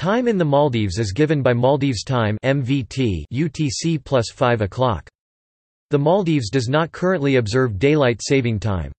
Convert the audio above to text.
Time in the Maldives is given by Maldives Time MVT UTC plus 5 o'clock. The Maldives does not currently observe daylight saving time.